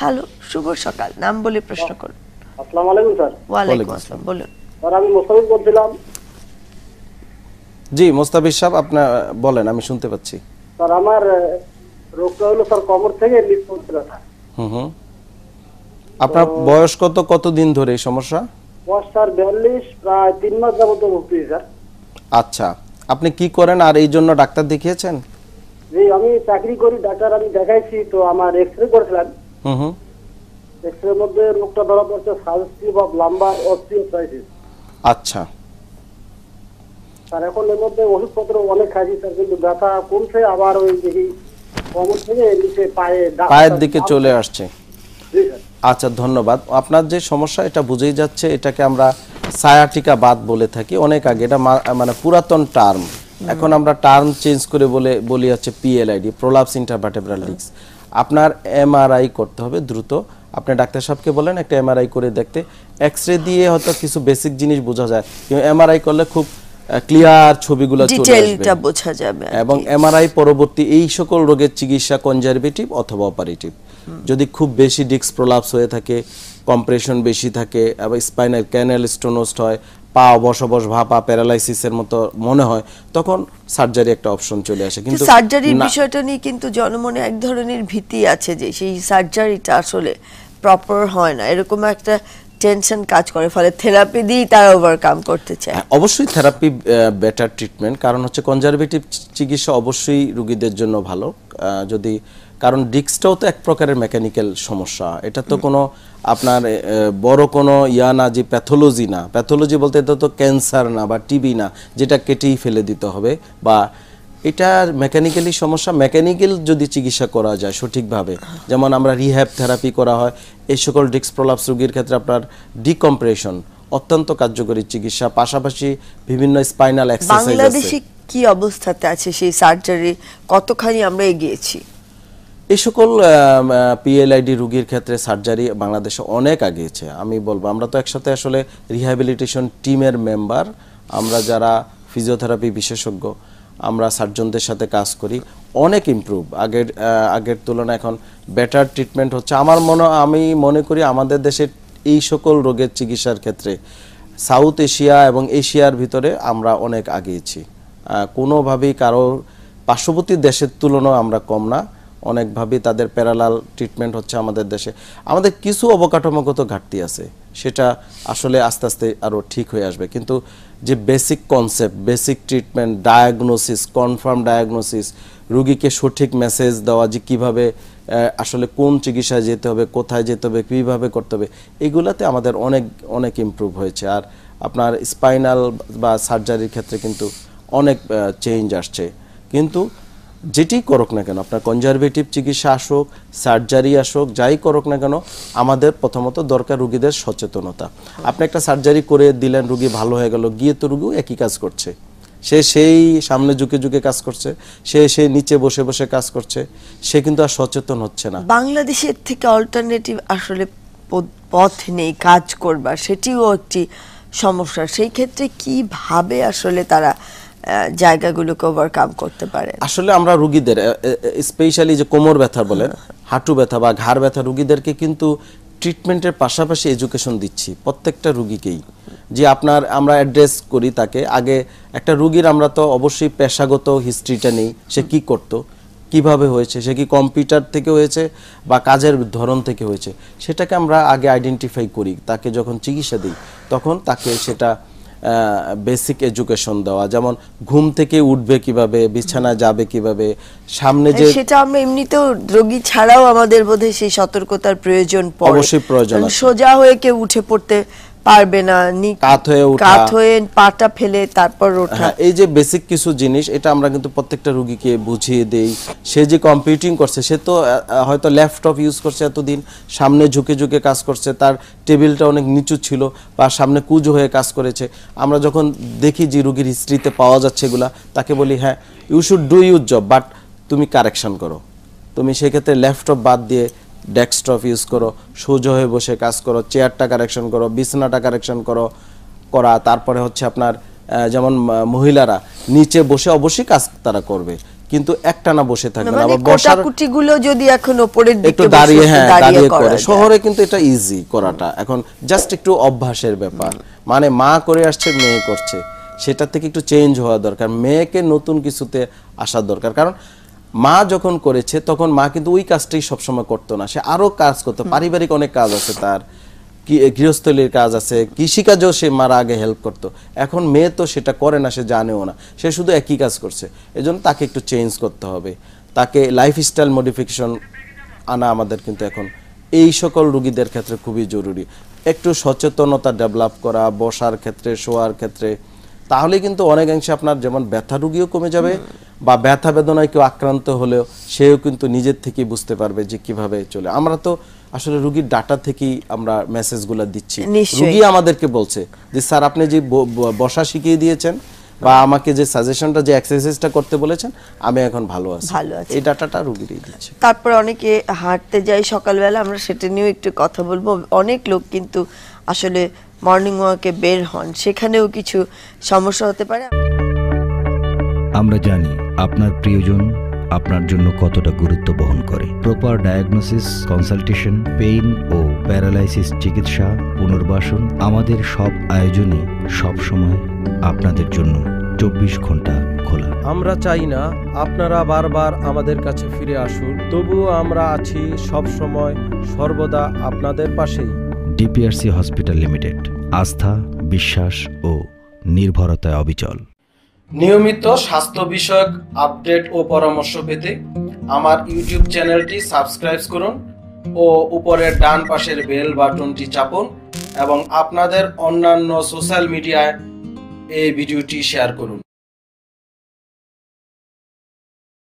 Hello শুভ সকাল। নাম বলে প্রশ্ন করুন। আসসালামু আলাইকুম স্যার। ওয়ালাইকুম আসসালাম বলুন। স্যার আমি মোস্তাফিজ বলছিলাম জি মোস্তাফিজ সাহেব আপনার বলেন আমি শুনতে পাচ্ছি। স্যার আমার রোগটা হলো স্যার কোমর থেকে নিচ পর্যন্ত হুম হুম। আপনার বয়স কত কতদিন ধরে এই সমস্যা? বয়স স্যার বিয়াল্লিশ প্রায় তিন মাস যাবত ভর্তি স্যার। আচ্ছা। আপনি কি করেন আর এই জন্য ডাক্তার দেখিয়েছেন? জি আমি চাকরি করি ডাক্তার আমি দেখাইছি তো আমার এক্স রে করেছিলাম। হুম হুম। এক্স রের মধ্যে রোগটা ধরা পড়ছে সাজেস্টিভ অফ লাম্বার অস্টিওসাইটিস আচ্ছা। স্যার এখন এর মধ্যে ওষুধপত্র অনেক খাইছি স্যার কিন্তু ব্যথা কমছে আবার ওই দেখি কোমর থেকে নিচে পায়ে পায়ের দিকে চলে আসছে। আচ্ছা ধন্যবাদ। আপনার যে সমস্যা এটা বুঝেই যাচ্ছে এটাকে আমরা সায়াটিকা বাদ বলে থাকি অনেক আগে। এটা মানে পুরাতন টার্ম। এখন আমরা টার্ম চেঞ্জ করে বলে বলি হচ্ছে পিএলআইডি প্রোলাপস ইন্টারভার্টেব্রাল ডিস্ক আপনার এমআরআই করতে হবে দ্রুত। আপনি ডাক্তার সাহেবকে বলেন একটা এমআরআই করে দেখতে। এক্স রে দিয়ে হয়তো কিছু বেসিক জিনিস বোঝা যায়। কিন্তু এমআরআই করলে খুব ক্লিয়ার ছবিগুলো ডিটেইলটা বোঝা যাবে এবং এমআরআই পরবর্তী এই সকল রোগের চিকিৎসা কনজারভেটিভ অথবা অপারেটিভ যদি খুব বেশি ডিস্ক প্রলাপস হয়ে থাকে কম্প্রেশন বেশি থাকে এবং স্পাইনাল ক্যানেল স্টোনোস্ট হয় পা অবশ অবশ ভাপা প্যারালাইসিসের মতো মনে হয় তখন সার্জারি একটা অপশন চলে আসে। কিন্তু সার্জারির বিষয়টা নিয়ে কিন্তু জনমনে এক ধরনের ভীতি আছে যে সেই সার্জারিটা আসলে প্রপার হয় না। এরকম একটা টেনশন কাজ করে ফলে থেরাপি দিয়েই তারা ওভারকাম করতে চায়। হ্যাঁ, অবশ্যই থেরাপি বেটার ট্রিটমেন্ট কারণ হচ্ছে কনজারভেটিভ চিকিৎসা অবশ্যই রুগীদের জন্য ভালো। যদি কারণ ডিস্কটাও তো এক প্রকারের মেকানিক্যাল সমস্যা। এটা তো কোনো আপনার বড় কোনো ইয়া না যে প্যাথোলজি না। প্যাথোলজি বলতে এটা তো ক্যান্সার না বা টিবি না যেটা কেটেই ফেলে দিতে হবে বা এটা মেকানিক্যালি সমস্যা। মেকানিক্যাল যদি চিকিৎসা করা যায় সঠিকভাবে যেমন আমরা রিহ্যাব থেরাপি করা হয় এই সকল ডিস্ক প্রলাপস রোগীর ক্ষেত্রে আপনার ডিকম্প্রেশন অত্যন্ত কার্যকরী চিকিৎসা। পাশাপাশি বিভিন্ন স্পাইনাল এক্সারসাইজ বাংলাদেশে কি অবস্থাতে আছে সেই সার্জারি কতখানি আমরা এগিয়েছি? এই সকল পিএলআইডি রুগীর ক্ষেত্রে সার্জারি বাংলাদেশে অনেক আগিয়েছে। আমি বলব আমরা তো একসাথে আসলে রিহ্যাবিলিটেশন টিমের মেম্বার আমরা যারা ফিজিওথেরাপি বিশেষজ্ঞ আমরা সার্জনদের সাথে কাজ করি, অনেক ইম্প্রুভ আগের আগের তুলনায় এখন বেটার ট্রিটমেন্ট হচ্ছে। আমার মনে, আমি মনে করি আমাদের দেশের এই সকল রোগের চিকিৎসার ক্ষেত্রে সাউথ এশিয়া এবং এশিয়ার ভিতরে আমরা অনেক আগিয়েছি। কোনোভাবেই কারও পার্শ্ববর্তী দেশের তুলনায় আমরা কম না। অনেকভাবেই তাদের প্যারালাল ট্রিটমেন্ট হচ্ছে আমাদের দেশে। আমাদের কিছু অবকাঠামোগত ঘাটতি আছে, সেটা আসলে আস্তে আস্তে আরও ঠিক হয়ে আসবে। কিন্তু যে basic concept basic treatment diagnosis confirm diagnosis রুগীকে সঠিক মেসেজ দেওয়া, যে কীভাবে আসলে কোন চিকিৎসায় যেতে হবে, কোথায় যেতে হবে, কীভাবে করতে হবে, এগুলাতে আমাদের অনেক অনেক ইমপ্রুভ হয়েছে। আর আপনার স্পাইনাল বা সার্জারির ক্ষেত্রে কিন্তু অনেক চেঞ্জ আসছে। কিন্তু যেটি করুক না কেন, আপনার কনজারভেটিভ চিকিৎসা আসুক সার্জারি আসুক, যাই করুক না কেন, আমাদের প্রথমত দরকার রুগীদের সচেতনতা। আপনি একটা সার্জারি করে দিলেন, রুগী ভালো হয়ে গেল, গিয়ে তো রুগীও একই কাজ করছে। সে সেই সামনে ঝুঁকে ঝুঁকে কাজ করছে, সে সেই নিচে বসে বসে কাজ করছে, সে কিন্তু আর সচেতন হচ্ছে না। বাংলাদেশের থেকে অল্টারনেটিভ আসলে পথ নেই, কাজ করবার, সেটিও একটি সমস্যা। সেই ক্ষেত্রে কীভাবে আসলে তারা জায়গাগুলোকে ওভারকাম করতে পারে। আসলে আমরা রুগীদের স্পেশালি যে কোমর ব্যথা বলেন, হাঁটু ব্যথা বা ঘাড় ব্যথা, রুগীদেরকে কিন্তু ট্রিটমেন্টের পাশাপাশি এডুকেশন দিচ্ছি প্রত্যেকটা রুগীকেই। যে আপনার আমরা অ্যাড্রেস করি তাকে, আগে একটা রুগীর আমরা তো অবশ্যই পেশাগত হিস্ট্রিটা নেই, সে কি করত, কীভাবে হয়েছে, সে কি কম্পিউটার থেকে হয়েছে বা কাজের ধরন থেকে হয়েছে, সেটাকে আমরা আগে আইডেন্টিফাই করি, তাকে যখন চিকিৎসা দিই, তখন তাকে সেটা বেসিক এডুকেশন দেওয়া। যেমন ঘুম থেকে উঠবে কীভাবে বিছানা যাবে কীভাবে সামনে যে সেটা আমরা এমনিতেও রোগী ছাড়াও আমাদের বোধহয় সেই সতর্কতার প্রয়োজন পড়ে। অবশ্যই প্রয়োজন সোজা হয়ে কেউ উঠে পড়তে পারবে না কাত হয়ে ওঠা। কাত হয়ে পাটা ফেলে তারপর ওঠা। হ্যাঁ এই যে বেসিক কিছু জিনিস এটা আমরা কিন্তু প্রত্যেকটা রুগীকে বুঝিয়ে দেই। সে যে কম্পিউটিং করছে সে তো হয়তো ল্যাপটপ ইউজ করছে এতদিন সামনে ঝুঁকে ঝুঁকে কাজ করছে তার টেবিলটা অনেক নিচু ছিল বা সামনে কুজো হয়ে কাজ করেছে। আমরা যখন দেখি যে রুগীর হিস্ট্রিতে পাওয়া যাচ্ছে এগুলা তাকে বলি হ্যাঁ you should do your job but তুমি কারেকশন করো। তুমি সেক্ষেত্রে ল্যাপটপ বাদ দিয়ে ডেস্কটপ ইউজ করো সোজা হয়ে বসে কাজ করো চেয়ারটা কারেকশন করো বিছানাটা কারেকশন করো করা তারপরে হচ্ছে আপনার যেমন মহিলারা নিচে বসে অবশ্যই কাজ তারা করবে কিন্তু একটানা বসে থাকবে না মানে আবার বসার কোটাকুটি গুলো যদি এখন ওপরের দিকে একটু দাঁড়িয়ে হ্যাঁ দাঁড়িয়ে করে শহরে কিন্তু এটা ইজি করাটা। এখন জাস্ট একটু অভ্যাসের ব্যাপার। মানে মা করে আসছে মেয়ে করছে। সেটা থেকে একটু চেঞ্জ হওয়া দরকার। মেয়েকে নতুন কিছুতে আসা দরকার। কারণ মা যখন করেছে তখন মা কিন্তু ওই কাজটাই সবসময় করতো না। সে আরও কাজ করতো। পারিবারিক অনেক কাজ আছে তার। কি গৃহস্থলীর কাজ আছে কৃষিকাজও সে মার আগে হেল্প করতো। এখন মেয়ে তো সেটা করে না সে জানেও না। সে শুধু একই কাজ করছে। এজন্য তাকে একটু চেঞ্জ করতে হবে। তাকে লাইফস্টাইল মডিফিকেশন আনা আমাদের কিন্তু এখন এই সকল রুগীদের ক্ষেত্রে খুবই জরুরি। একটু সচেতনতা ডেভেলপ করা বসার ক্ষেত্রে শোয়ার ক্ষেত্রে। তাহলে কিন্তু অনেকাংশে আপনার যেমন ব্যথা রুগীও কমে যাবে বা ব্যথা বেদনায় কেউ আক্রান্ত হলেও সেও কিন্তু নিজের থেকেই বুঝতে পারবে যে কীভাবে চলে। আমরা তো আসলে রুগীর ডাটা থেকেই আমরা মেসেজগুলো দিচ্ছি। রুগী আমাদেরকে বলছে যে স্যার আপনি যে বসা শিখিয়ে দিয়েছেন বা আমাকে যে সাজেশনটা যে এক্সারসাইজটা করতে বলেছেন আমি এখন ভালো আছি। ভালো আছি। এই ডাটাটা রুগীরই দিচ্ছে। তারপর অনেকে হাঁটতে যায় সকালবেলা আমরা সেটা নিয়েও একটু কথা বলব। অনেক লোক কিন্তু আসলে মর্নিং ওয়াকে বের হন। সেখানেও কিছু সমস্যা হতে পারে। আমরা জানি আপনার প্রিয়জন আপনার জন্য কতটা গুরুত্ব বহন করে। প্রপার ডায়াগনোসিস কনসালটেশন পেইন ও প্যারালাইসিস চিকিৎসা পুনর্বাসন আমাদের সব আয়োজনই সব সময় আপনাদের জন্য চব্বিশ ঘণ্টা খোলা। আমরা চাই না আপনারা বারবার আমাদের কাছে ফিরে আসুন। তবুও আমরা আছি সব সময় সর্বদা আপনাদের পাশেই। ডিপিআরসি হসপিটাল লিমিটেড আস্থা, বিশ্বাস ও নির্ভরতায় অবিচল। নিয়মিত স্বাস্থ্য বিষয়ক আপডেট ও পরামর্শ পেতে আমার ইউটিউব চ্যানেলটি সাবস্ক্রাইব করুন ও উপরের ডান পাশের বেল বাটনটি চাপুন এবং আপনাদের অন্যান্য সোশ্যাল মিডিয়ায় এই ভিডিওটি শেয়ার করুন।